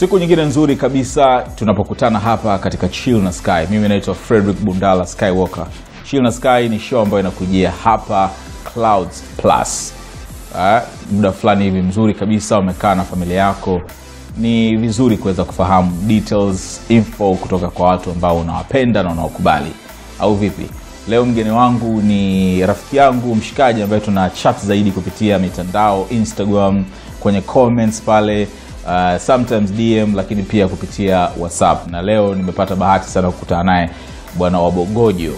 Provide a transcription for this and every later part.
siku nyingine nzuri kabisa tunapokutana hapa katika chill na sky. Mimi naitwa frederick bundala skywalker. Chill na sky ni show ambayo inakujia hapa clouds plus. Uh, muda fulani hivi mzuri kabisa umekaa na familia yako. Ni vizuri kuweza kufahamu details info kutoka kwa watu ambao unawapenda na unaokubali. Au vipi? Leo mgeni wangu ni rafiki yangu mshikaji ambaye tuna chat zaidi kupitia mitandao instagram kwenye comments pale uh, sometimes dm lakini pia kupitia whatsapp na leo nimepata bahati sana kukutana naye bwana wabogojo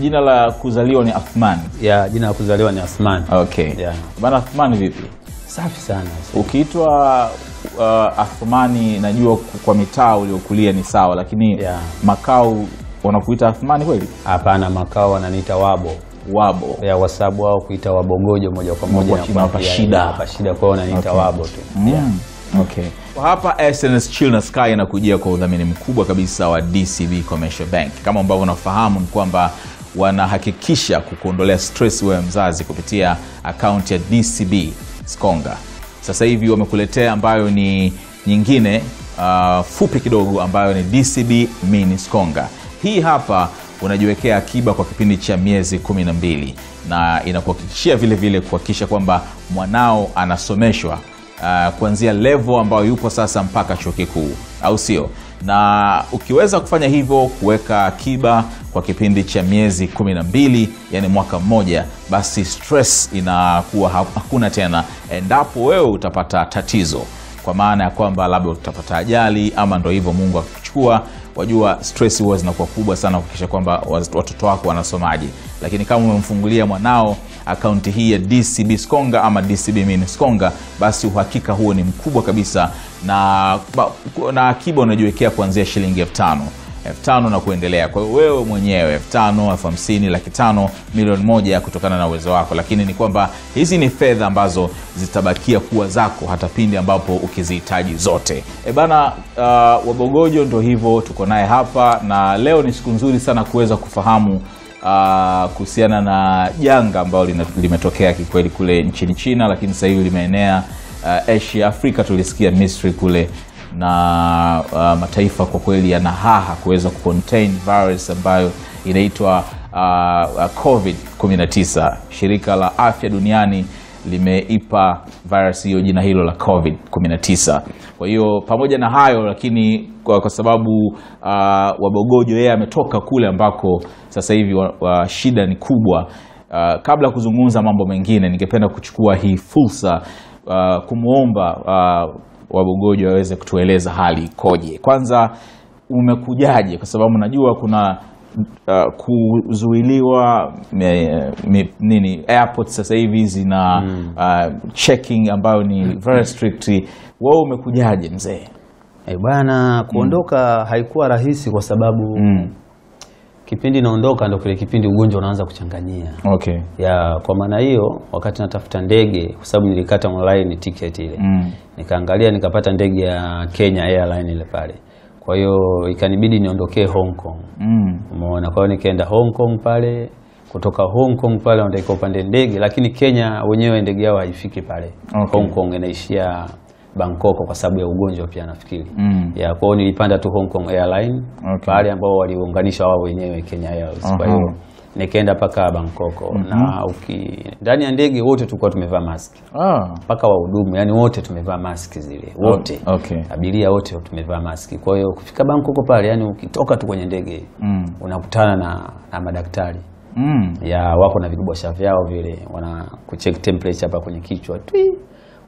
jina la kuzaliwa ni athman yeah, jina la kuzaliwa ni athman okay Yeah. bana athman vipi Safi sana. ukiitwa uh, athmani najua kwa mitaa uliokulia ni sawa lakini Yeah. makao wanakuita athmani kweli Hapana, makao wananiita wabo wabo ya wasabu wao kuita wabogojo moja kwa moja Kwa shida. yeah, hapa kwao wananiita wabo tu. Mm. Okay. Hapa SNS Chill na Sky inakujia kwa udhamini mkubwa kabisa wa DCB Commercial Bank. Kama ambavyo unafahamu ni kwamba wanahakikisha kukuondolea stress wewe mzazi kupitia akaunti ya DCB Skonga. Sasa hivi wamekuletea ambayo ni nyingine uh, fupi kidogo ambayo ni DCB Mini Skonga. Hii hapa unajiwekea akiba kwa kipindi cha miezi kumi na mbili na inakuhakikishia vile vile kuhakikisha kwamba mwanao anasomeshwa uh, kuanzia levo ambayo yupo sasa mpaka chuo kikuu au sio? Na ukiweza kufanya hivyo kuweka akiba kwa kipindi cha miezi kumi na mbili yani mwaka mmoja basi stress inakuwa hakuna tena endapo wewe utapata tatizo. Kwa maana ya kwamba labda utapata ajali ama ndo hivyo mungu akuchukua. Wajua stress huwa zinakuwa kubwa sana kuhakikisha kwamba watoto wako wanasomaji lakini kama umemfungulia mwanao akaunti hii ya dcb skonga ama dcb mini skonga basi uhakika huo ni mkubwa kabisa na, na akiba unajiwekea kuanzia shilingi elfu tano elfu tano na kuendelea. Kwa hiyo wewe mwenyewe elfu tano elfu hamsini laki tano milioni moja kutokana na uwezo wako. Lakini ni kwamba hizi ni fedha ambazo zitabakia kuwa zako hata pindi ambapo ukizihitaji zote. E bana uh, wabogojo ndo hivyo tuko naye hapa na leo ni siku nzuri sana kuweza kufahamu uh, kuhusiana na janga ambalo limetokea kikweli kule nchini china lakini sasa hivi limeenea uh, asia afrika tulisikia misri kule na uh, mataifa kwa kweli yana haha kuweza kucontain virus ambayo inaitwa uh, covid 19 shirika la afya duniani limeipa virus hiyo jina hilo la covid 19 kwa hiyo pamoja na hayo lakini kwa, kwa sababu uh, wabogojo yeye ametoka kule ambako sasa hivi wa, wa shida ni kubwa uh, kabla ya kuzungumza mambo mengine ningependa kuchukua hii fursa uh, kumwomba uh, wabogojo waweze kutueleza hali ikoje. Kwanza umekujaje? Kwa sababu najua kuna uh, kuzuiliwa me, me, nini airport sasa hivi zina mm. uh, checking ambayo ni very strict wewe umekujaje mzee Eh, bwana kuondoka mm. haikuwa rahisi kwa sababu mm. kipindi naondoka ndo kile kipindi ugonjwa unaanza kuchanganyia. okay Ya kwa maana hiyo wakati natafuta ndege kwa sababu nilikata online ticket ile. mm. Nikaangalia nikapata ndege ya Kenya Airline ile pale. Kwa hiyo ikanibidi niondokee Hong Kong. Mm. Umeona, kwa hiyo nikaenda Hong Kong pale, kutoka Hong Kong pale wanataka upande ndege, lakini Kenya wenyewe ndege yao haifiki pale Okay. Hong Kong, inaishia Bangkok kwa sababu ya ugonjwa pia nafikiri Mm. ya kwa hiyo nilipanda tu Hong Kong Airline Okay. pale ambao waliunganisha wao wenyewe Kenya Airways. uh -huh. Kwa hiyo nikaenda mpaka Bangkok na uki ndani ya ndege wote tulikuwa tumevaa mask ah. mpaka wahudumu yani wote tumevaa maski zile wote okay. abiria wote tumevaa maski kwa hiyo kufika Bangkok pale yani ukitoka tu kwenye ndege mm. unakutana na, na madaktari Mm. ya wako na vigubwasha vyao vile wana kucheck temperature hapa kwenye kichwa twi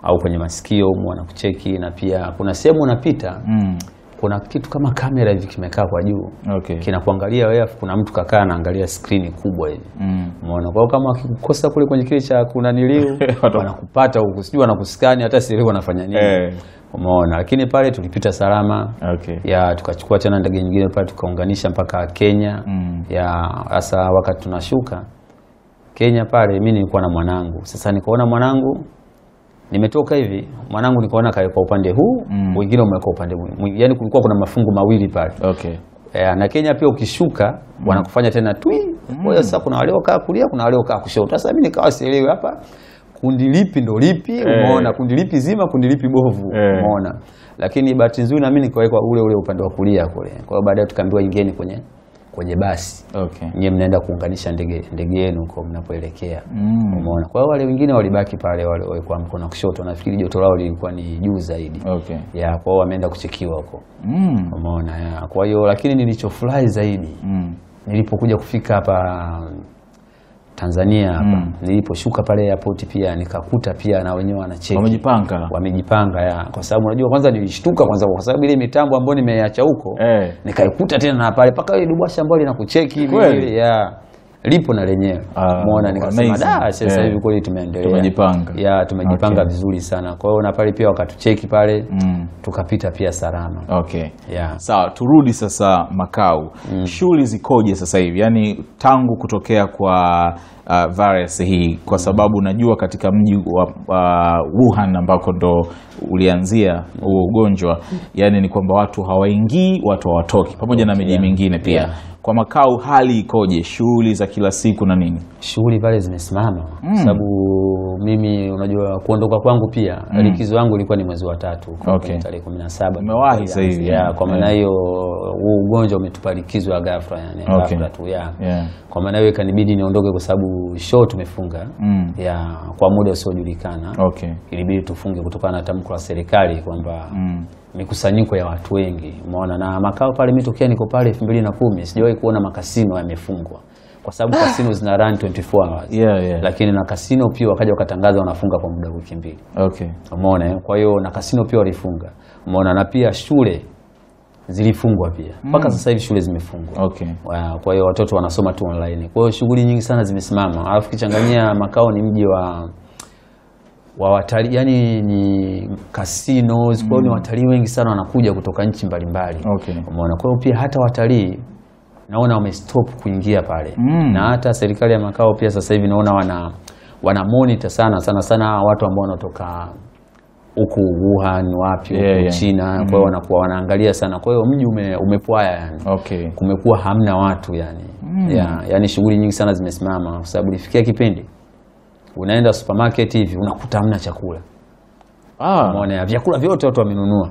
au kwenye masikio wanakucheki na pia kuna sehemu unapita Mm. Kuna kitu kama kamera hivi kimekaa kwa juu okay. kinakuangalia wewe afu kuna mtu kakaa anaangalia skrini kubwa hivi mm. umeona kwa kama akikukosa kule kwenye kile cha kuna niliu wanakupata huku sijui wanakuskani hata sielewi wanafanya nini hey. umeona lakini pale tulipita salama okay. ya tukachukua tena ndege nyingine pale tukaunganisha mpaka Kenya Mm. ya hasa wakati tunashuka Kenya pale mimi nilikuwa na mwanangu sasa nikaona mwanangu nimetoka hivi mwanangu nikaona kawekwa upande huu Mm. wengine umewekwa upande mwingine yani kulikuwa kuna mafungu mawili pale okay. E, na Kenya pia ukishuka mm. wanakufanya tena twi. Kwa hiyo sasa kuna waliokaa kulia, kuna waliokaa kushoto. Sasa mimi nikawa sielewi hapa kundi lipi ndo lipi umeona kundi lipi zima kundi lipi bovu hey. umeona lakini bahati nzuri na mimi nikawekwa ule ule upande wa kulia kule kwa hiyo baadaye tukaambiwa ingeni kwenye kwenye basi Okay. nyie mnaenda kuunganisha ndege ndege yenu huko mnapoelekea Mm. umeona kwa hiyo wale wengine walibaki pale wale walikuwa mkono kushoto nafikiri joto lao lilikuwa ni juu zaidi Okay. ya kwa hiyo wameenda kuchekiwa huko Mm. umeona ya kwa hiyo lakini nilichofurahi zaidi Mm. nilipokuja kufika hapa Tanzania hapa Mm. niliposhuka pale airport pia nikakuta pia na wenyewe wanacheki Wamejipanga. wamejipanga ya kwa sababu unajua kwanza nilishtuka kwanza kwa sababu ile mitambo ambayo nimeacha huko Eh. nikaikuta tena na pale paka ile dubwasha ambayo linakucheki hivi ile ya lipo na lenyewe Ah, umeona nikasema da sasa hivi kweli tumeendelea Tumejipanga. ya tumejipanga Okay. vizuri sana kwa hiyo na pale pia wakatucheki pale Mm. tukapita pia salama Okay. ya Sawa, turudi sasa Makau. Shughuli zikoje sasa hivi, yaani tangu kutokea kwa uh, virus hii, kwa sababu najua katika mji wa uh, Wuhan ambako ndo ulianzia huo ugonjwa, yaani ni kwamba watu hawaingii, watu hawatoki, pamoja okay. na miji yeah. mingine pia Yeah. Kwa Makau hali ikoje, shughuli za kila siku na nini? shughuli pale zimesimama mm. sababu mimi unajua kuondoka kwangu pia mm. likizo yangu ilikuwa ni mwezi wa tatu Okay. tarehe kumi na saba Umewahi sasa hivi, ya yeah. kwa maana hiyo huu ugonjwa umetupa likizo ya ghafla yani Okay. ghafla tu ya Yeah. kwa maana hiyo ikanibidi niondoke kwa sababu show tumefunga Mm. ya kwa muda usiojulikana Okay. ilibidi tufunge kutokana na tamko la serikali kwamba Mm. Mikusanyiko ya watu wengi umeona na makao pale mimi tokea niko pale 2010 sijawahi kuona makasino yamefungwa kwa sababu ah, kasino zina run 24 hours Yeah, yeah. lakini na kasino pia wakaja wakatangaza wanafunga kwa muda wa wiki mbili Okay. umeona eh? kwa hiyo na kasino pia walifunga umeona na pia shule zilifungwa pia mpaka mm. sasa hivi shule zimefungwa Okay. Kwa hiyo watoto wanasoma tu online kwa hiyo shughuli nyingi sana zimesimama alafu kichanganyia makao ni mji wa wa watalii yani ni casinos kwa hiyo ni watalii wengi sana wanakuja kutoka nchi mbalimbali Okay. umeona kwa hiyo pia hata watalii naona wamestop kuingia pale Mm. na hata serikali ya makao pia sasa hivi naona wana wana monitor sana sana sana watu ambao wanatoka huku Wuhan wapi huku Yeah, yeah. China mm. kwa hiyo wanakuwa wanaangalia sana kwa hiyo mji ume, umepwaya yani Okay. kumekuwa hamna watu yani mm. ya, yani shughuli nyingi sana zimesimama kwa sababu ifikia kipindi unaenda supermarket hivi unakuta hamna chakula. Ah. umeona ya, vyakula vyote watu wamenunua.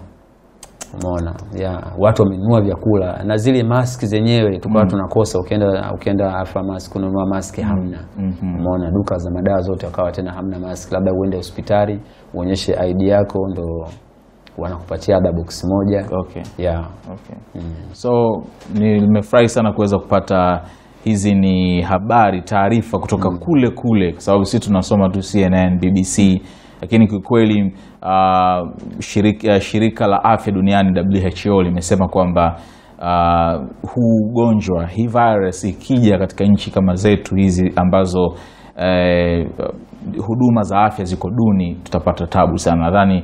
Umeona ya watu wamenunua vyakula. Na zile mask zenyewe tukawa tunakosa ukienda ukienda pharmacy kununua mask hamna. Umeona duka za madawa zote wakawa tena hamna mask. Labda uende hospitali uonyeshe ID yako ndo wanakupatia labda box moja. Okay. ya. Okay. mm. So nimefurahi sana kuweza kupata hizi ni habari taarifa kutoka kule kule, kwa sababu sisi tunasoma tu CNN, BBC, lakini kiukweli uh, shirika, shirika la afya duniani WHO limesema kwamba uh, huu ugonjwa hii virus ikija katika nchi kama zetu hizi ambazo eh, huduma za afya ziko duni, tutapata tabu sana. Nadhani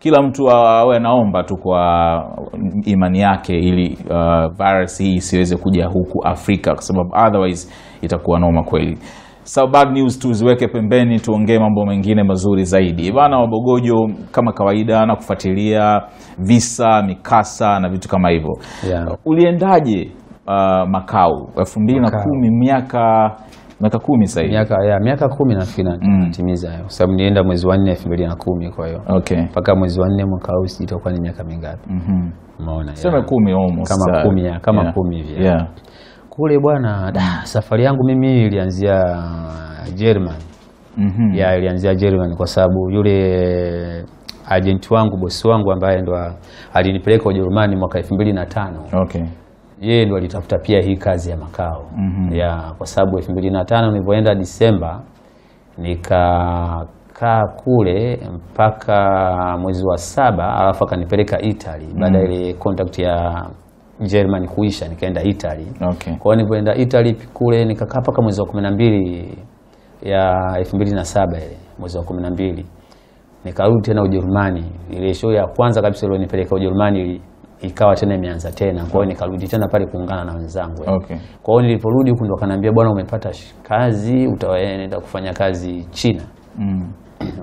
kila mtu awe anaomba tu kwa imani yake ili uh, virus hii isiweze kuja huku Afrika kwa sababu otherwise itakuwa noma kweli. So bad news tuziweke pembeni, tuongee mambo mengine mazuri zaidi. Bana Wabogojo, kama kawaida, na kufuatilia visa, mikasa na vitu kama hivyo. Yeah. Uliendaje uh, Makau elfu mbili na kumi miaka miaka kumi sasa hivi? miaka ya miaka kumi nafikiri natimiza hayo kwa sababu nilienda mwezi wa nne elfu mbili na kumi kwa hiyo Okay. mpaka mwezi wa nne mwaka huu sijui itakuwa ni miaka mingapi Mhm. umeona Sema kumi almost. Kama uh, kumi ya- kama yeah. kumi hivi. Yeah. kule bwana da, safari yangu mimi ilianzia German Mhm. ya ilianzia German kwa sababu yule agent wangu bosi wangu ambaye ndo alinipeleka Ujerumani mwaka elfu mbili na tano Okay. Yeye ndo alitafuta pia hii kazi ya makao mm -hmm. ya kwa sababu elfu mbili na tano nilivyoenda Disemba nikakaa kule mpaka mwezi wa saba alafu akanipeleka Italy mm -hmm. baada ile contact ya Germany kuisha nikaenda Italy Okay. kwa hiyo nilipoenda Italy kule nikakaa mpaka mwezi wa kumi na mbili ya elfu mbili na saba ile mwezi wa kumi na mbili nikarudi tena Ujerumani. Ile show ya kwanza kabisa ilionipeleka Ujerumani ikawa tena imeanza tena, kwa hiyo nikarudi tena pale kuungana na wenzangu. Okay. Kwa hiyo niliporudi huko ndo kanaambia, bwana, umepata kazi, utaenda kufanya kazi China. Mm.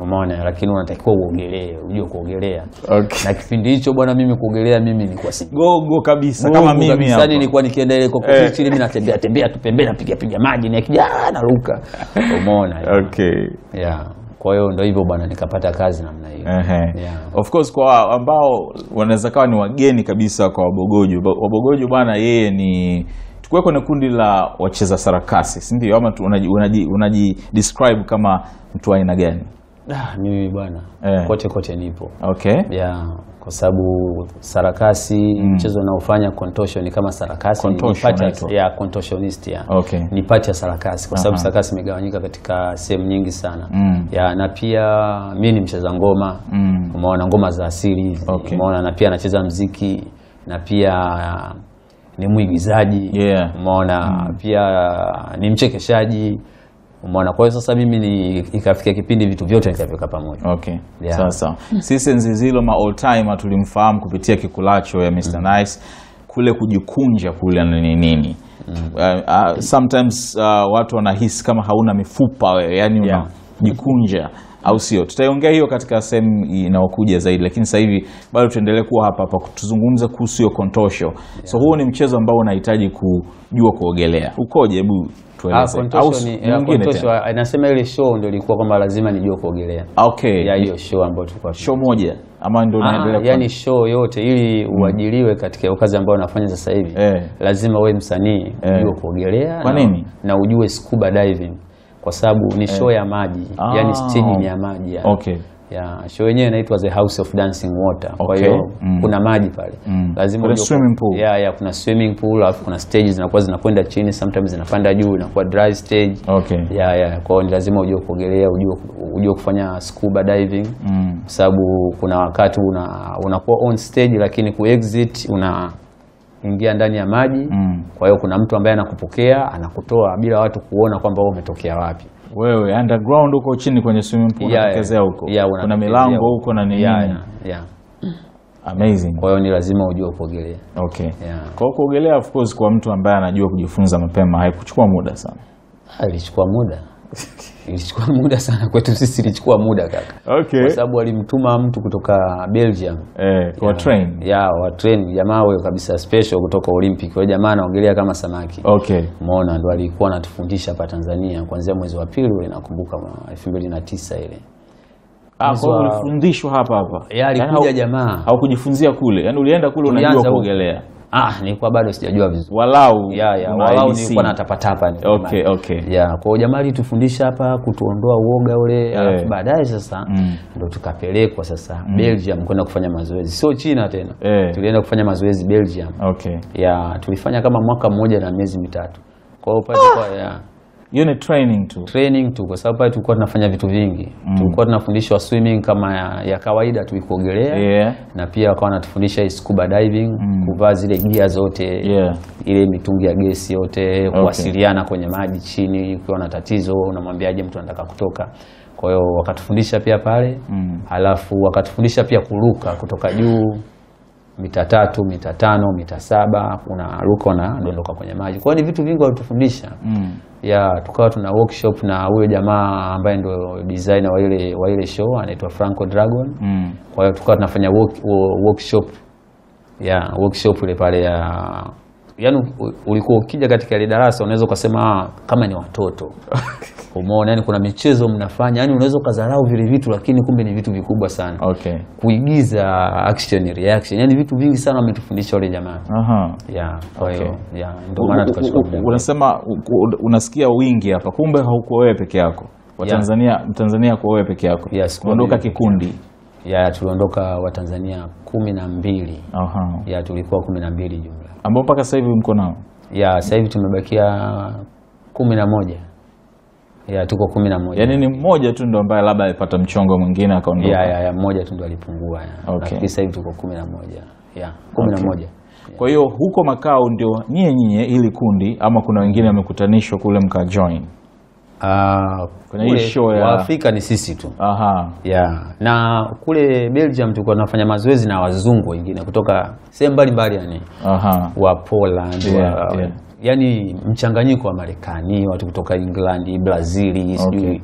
Umeona, lakini unatakiwa uogelee, ujue kuogelea. Okay. Na kipindi hicho bwana, mimi kuogelea mimi nilikuwa si Gogo kabisa kama mimi. kabisa, hapa. nilikuwa nikienda ile koko Eh. beach mimi natembea tembea tu pembeni napiga piga maji na kija naruka. Umeona? Okay. Yeah. Kwa hiyo ndo hivyo bwana nikapata kazi namna hiyo. Yeah. Of course kwa ambao wanaweza kawa ni wageni kabisa kwa Wabogojo. Wabogojo bwana, yeye ni tukuwe kwenye kundi la wacheza sarakasi, si ndio? Ama unaji, unaji, unaji describe kama mtu aina gani? Ah, mimi bwana Eh. kote kote nipo Okay. ya kwa sababu sarakasi mchezo unaofanya contortion ni kama sarakasi ni- ni ya- contortionist ya Okay. ni pati ya sarakasi kwa sababu sarakasi imegawanyika katika sehemu nyingi sana Mm. ya na pia mi ni mcheza ngoma Mm. umeona ngoma za asili Okay. umeona na pia anacheza mziki na pia ni mwigizaji Yeah. umeona mm, pia ni mchekeshaji umeona kwa hiyo sasa mimi ni ikafikia kipindi vitu vyote nikaviweka pamoja Okay. Yeah. Sawa sawa. Sisi Nzizilo ma all timer tulimfahamu kupitia kikulacho ya Mr. Mm. Nice kule kujikunja kule ni nini. Mm. Uh, uh, sometimes uh, watu wanahisi kama hauna mifupa wewe, yani Yeah. unajikunja au sio? Tutaiongea hiyo katika sehemu inayokuja zaidi, lakini sasa hivi bado tuendelee kuwa hapa hapa tuzungumze kuhusu hiyo kontosho. So huo ni mchezo ambao unahitaji kujua kuogelea. Ukoje? Hebu Ah, tueleze. Kontosho ni- ni ya, mwingine Kontosho, tena? ah, nasema ile show ndio ilikuwa kwamba lazima nijue kuogelea Okay. ya hiyo show ambayo tulikuwa show moja ama ndio inaendelea Ah, yani show yote ili uajiriwe katika kazi ambayo unafanya sasa hivi Eh. lazima uwe msanii Eh. ujue kuogelea Kwa na, nini? na ujue scuba diving kwa sababu ni show ya maji Ah. yani stage ni ya maji ya. Okay. Ya show yenyewe inaitwa the house of dancing water kwa hiyo Okay. Mm. kuna maji pale Mm. lazima Kuna swimming pool. Yeah, yeah, kuna swimming pool alafu kuna stages zinakuwa zinakwenda chini sometimes zinapanda juu inakuwa dry stage Okay. Yeah, yeah. kwa hiyo ni lazima ujue kuogelea ujue ujue kufanya scuba diving Mm. kwa sababu kuna wakati una unakuwa on stage lakini ku exit una ingia ndani ya maji Mm. kwa hiyo kuna mtu ambaye anakupokea anakutoa bila watu kuona kwamba wewe umetokea wapi Wewe underground huko chini kwenye swimming pool Yeah, unatekezea huko. Yeah, Kuna milango huko. na nini. Yeah, yeah, yeah. Amazing. kwa hiyo ni lazima ujue kuogelea Okay. Yeah. Kwa hiyo kuogelea of course kwa mtu ambaye anajua kujifunza mapema haikuchukua muda sana. Alichukua muda ilichukua muda sana kwetu sisi ilichukua muda kaka Okay. kwa sababu walimtuma mtu kutoka Belgium Eh, kwa train. ya wa train jamaa huyo kabisa special kutoka Olympic huyo jamaa anaongelea kama samaki Okay. Umeona, ndo alikuwa anatufundisha hapa Tanzania kuanzia mwezi wa pili ule, nakumbuka mwaka 2009 ile. Ah, kwa hiyo ulifundishwa hapa hapa. Alikuja Yaani jamaa. Haukujifunzia kule. Yaani ulienda kule unajua kuogelea. Ah, nilikuwa bado sijajua vizuri. Walau. Ya, ya, walau nilikuwa natapatapa ni. Okay, okay. Ya, kwa jamaa alitufundisha hapa kutuondoa uoga ule, yeah. alafu baadaye sasa Mm. ndo tukapelekwa sasa mm. Belgium kwenda kufanya mazoezi. Sio China tena. Yeah. Tulienda kufanya mazoezi Belgium. Okay. Ya, tulifanya kama mwaka mmoja na miezi mitatu. Kwa hiyo pale kwa ya Hiyo ni training tu. training tu kwa sababu pale tulikuwa tunafanya vitu vingi mm. tulikuwa tunafundishwa swimming kama ya, ya kawaida tu kuogelea Yeah. na pia wakawa wanatufundisha scuba diving mm. kuvaa zile gia zote Yeah. ile mitungi ya gesi yote kuwasiliana kwenye maji chini ukiwa na tatizo unamwambiaje mtu anataka kutoka kwa hiyo wakatufundisha pia pale Mm. halafu wakatufundisha pia kuruka kutoka juu mita tatu mita tano mita saba kuna unaruka unadondoka kwenye maji kwa hiyo ni vitu vingi walitufundisha Mm. ya tukawa tuna workshop na huyo jamaa ambaye ndio designer wa ile wa ile show anaitwa Franco Dragon. Mm. Kwa hiyo tukawa tunafanya work, wo- workshop ya workshop ile pale ya u- ulikuwa ukija katika ile darasa unaweza ukasema "Ah, kama ni watoto umeona, yani kuna michezo mnafanya, yani unaweza ukadharau vile vitu, lakini kumbe ni vitu vikubwa sana Okay. kuigiza action reaction, yani vitu vingi sana wametufundisha wale jamaa Aha. yeah, kwa hiyo Okay. ya ndio maana tukachukua unasema unasikia wingi hapa, kumbe haukuwa wewe peke yako. Watanzania Mtanzania kwa wewe peke yako. Yes, Kuondoka kikundi. ya tuliondoka Watanzania kumi na mbili Aha. ya tulikuwa kumi na mbili jumla Ambao mpaka sasa hivi mko nao. ya sasa hivi tumebakia kumi na moja ya tuko kumi na moja Yaani ni mmoja tu ndo ambaye labda alipata mchongo mwingine akaondoka. ya, ya, ya mmoja tu ndo alipungua ya. Okay. Sasa hivi tuko kumi na moja ya kumi na moja Kwa hiyo huko makao ndio nyie nyie ili kundi ama kuna wengine wamekutanishwa kule mka join. Hii kule show ya- Waafrika ni sisi tu Aha. ya na kule Belgium tulikuwa tunafanya mazoezi na wazungu wengine kutoka sehemu mbalimbali yani Aha. wa Poland Yeah, wa, yeah. yani mchanganyiko wa Marekani, watu kutoka England, Brazili, sijui Okay.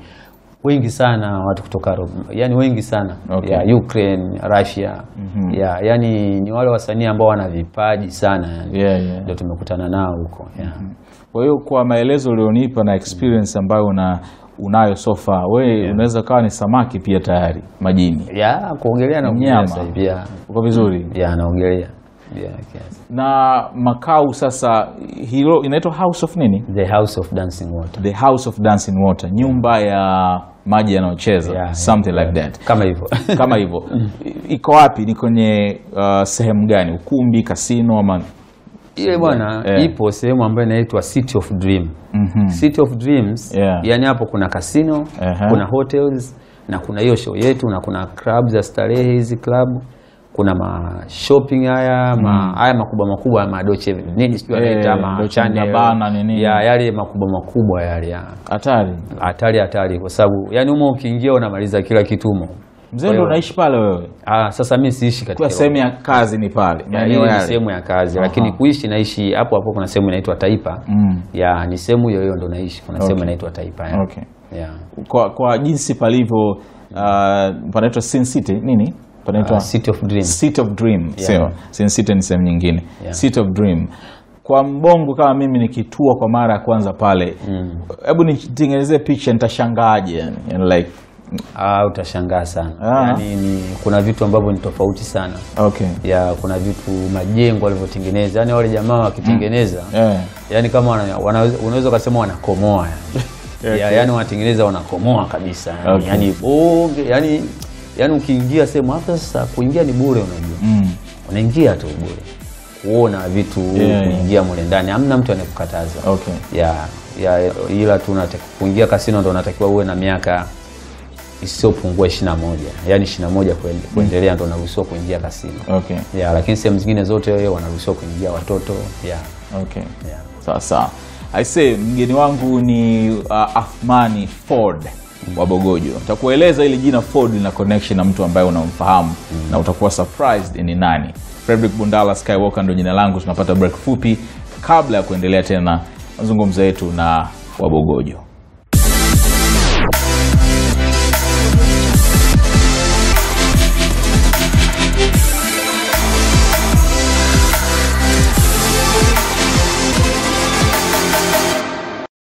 Wengi sana watu kutoka yani wengi sana Okay. ya Ukraine, Russia mm -hmm. ya yani ni wale wasanii ambao wana vipaji sana yani Yeah, yeah. ndio tumekutana nao huko yeah. Kwa hiyo kwa maelezo ulionipa na experience ambayo una unayo sofa we unaweza kawa ni samaki pia tayari majini ya kuogelea na Mnyama. pia. uko vizuri ya naogelea Yeah, yes. na makao sasa hilo inaitwa house of nini the house of dancing water the house of dancing water nyumba ya maji yanayocheza Yeah, something yeah. like that kama hivyo kama hivyo iko wapi ni kwenye uh, sehemu gani ukumbi kasino ama ile bwana Yeah. ipo sehemu ambayo inaitwa City of Dream. mm -hmm. City of Dreams Yeah. yani hapo kuna kasino uh -huh. kuna hotels na kuna hiyo show yetu na kuna club za starehe hizi club kuna ma shopping haya ma, haya makubwa makubwa madoche nini sio Eh, anaita ma channel bana nini. ya yale makubwa makubwa yale ya hatari hatari hatari kwa sababu yani umo ukiingia unamaliza kila kitu umo. mzee ndio unaishi pale wewe ah, sasa mimi siishi katika kwa sehemu ya kazi ni pale Ya, hiyo ni sehemu ya kazi Aha. lakini kuishi naishi hapo hapo kuna sehemu inaitwa Taipa Mm. ya ni sehemu hiyo hiyo ndo naishi kuna okay. sehemu inaitwa Taipa ya. Okay. ya kwa, kwa jinsi palivyo uh, panaitwa Sin City nini panaitwa City of Dream, City of Dream sio Sin City ni sehemu nyingine Yeah. City of Dream kwa mbongo kama mimi nikitua kwa mara ya kwanza pale hebu mm. nitengenezee picha nitashangaaje yani, yani like ah, utashangaa sana Ah. yani ni, kuna vitu ambavyo ni tofauti sana okay ya kuna vitu majengo walivyotengeneza yani wale jamaa wakitengeneza mm. yeah. yani kama unaweza ukasema wanakomoa yani. Okay. ya, yani wanatengeneza wanakomoa kabisa yani, Okay. yani bonge yani yani ukiingia sehemu hapa sasa kuingia ni bure unajua. Mm. unaingia tu bure. Kuona vitu Yeah, kuingia yeah. mule ndani hamna mtu anayekukataza. Okay. Ya, ya ila tu kuingia kasino ndo unatakiwa uwe na miaka isiyopungua ishirini na moja. Yaani ishirini na moja kuende- kuendelea ndo unaruhusiwa kuingia kasino. Okay. Ya lakini sehemu zingine zote wanaruhusiwa kuingia watoto ya. Okay. Ya. sawa. I say mgeni wangu ni uh, Athmani Ford wa Bogojo. Takueleza ili jina Ford lina connection na mtu ambaye unamfahamu mm. na utakuwa surprised ni nani. Frederick Bundala Skywalker ndo jina langu tunapata break fupi kabla ya kuendelea tena mazungumzo yetu na Wabogojo